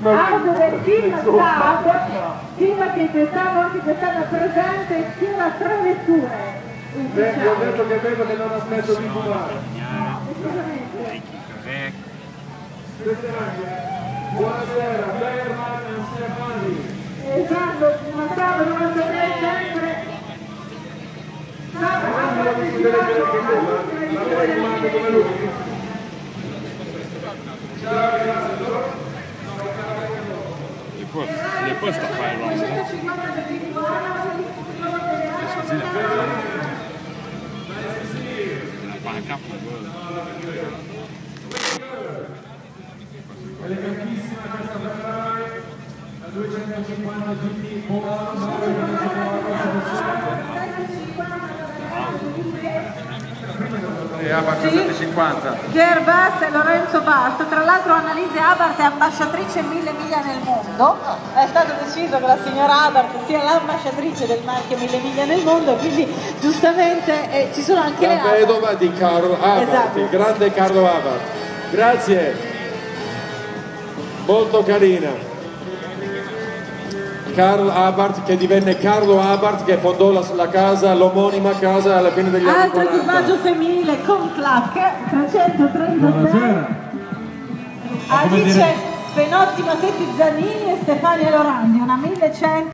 del film Club, film che quest'anno anche quest'anno presente sia la tre letture. Beh, ho detto che vedo che non aspetto di fumare. Buonasera, Berman e Stefani. Esatto, una salva 93 sempre. Quando si vede che la lei fumate come lui. questa fai roba. Così la fai roba. La panca Elegantissima questa Ferrari, a 250 GT, buona, E Abarth Sì. 750. Pier Bass e Lorenzo Bass, tra l'altro Annalise Abart è ambasciatrice Mille Miglia nel mondo, è stato deciso che la signora Abart sia l'ambasciatrice del marchio Mille Miglia nel mondo, quindi giustamente eh, ci sono anche le La Abart. vedova di Carlo Abarth, Esatto. il grande Carlo Abarth. Grazie. Molto carina. Carl Abarth che divenne Carlo Abarth che fondò la, la casa, l'omonima casa alla fine degli anni Altro 40. equipaggio femminile con clac 336 Alice Fenottima Setti Zanini e Stefania Lorandi, una 1100